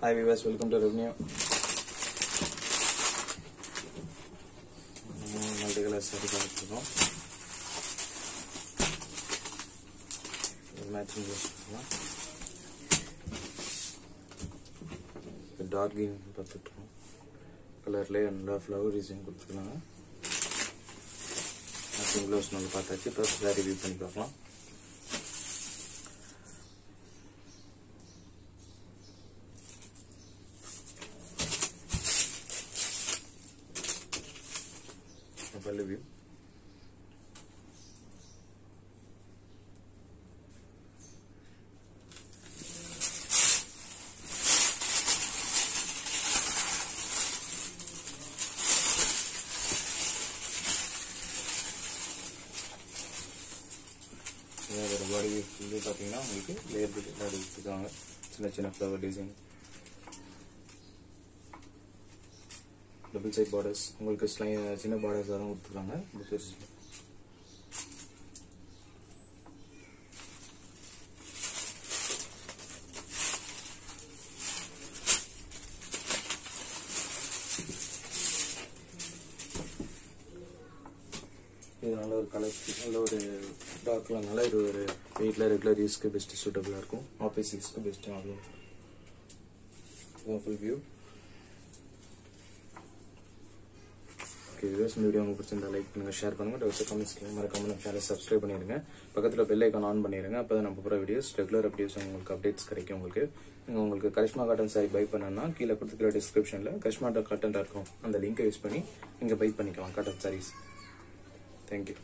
Hi Vilas welcome to revenue multi colour சரி பார்த்துருக்கோம் matching use பண்ணலாம் டார்க் கிரீன் பார்த்துட்ருக்கோம். கலர்லேயே நல்லா ஃப்ளவர் டிசைன் கொடுத்துருக்காங்க. மேட்சிங் ப்ளவுஸ் நல்லா பார்த்தாச்சு. இப்போ சாரி வியூ பண்ணி பார்க்கலாம். பல்லு வியூ பாடி இது பார்த்தீங்கன்னா உங்களுக்கு லேயர் பிட் கொடுத்துருக்காங்க சின்ன சின்ன flower design double side borders உங்களுக்கு ஸ்லை சின்ன பார்டர்ஸ் தான் கொடுத்துருக்காங்க ரொம்ப பெருசு இது நல்ல ஒரு கலர் நல்ல ஒரு டார்க்ல நல்ல இது ஒரு வீட்டில் ரெகுலர் யூஸ்க்கு பெஸ்ட் சூட்டபுளாக இருக்கும் ஆஃபீஸ் யூஸ்க்கு பெஸ்ட்டு ஆகும் ஃபுல் வியூ ஓகே வியூஸ் இந்த வீடியோ உங்களுக்கு பிடிச்சிருந்தா லைக் பண்ணுங்க ஷேர் பண்ணுங்க. டவுட்ஸ் கமெண்ட்ஸ் மறக்காம நம்ம சேனல் சப்ஸ்கிரைப் பண்ணிருங்க பக்கத்தில் பெல் ஐக்கான் ஆன் பண்ணிருங்க அப்போ தான் நம்ம போகிற வீடியோஸ் ரெகுலர் அப்டேட்ஸ் உங்களுக்கு அப்டேட்ஸ் கிடைக்கும் உங்களுக்கு. நீங்கள் உங்களுக்கு கரிஷ்மா காட்டன் சாரி பை பண்ணணும்னா கீழே கொடுத்துக்கிற டிஸ்கிரிப்ஷனில் கரிஷ்மா காட்டன் இருக்கும். அந்த லிங்கை யூஸ் பண்ணி நீங்கள் பை பண்ணிக்கலாம் காட்டன் சாரீஸ் தேங்க்யூ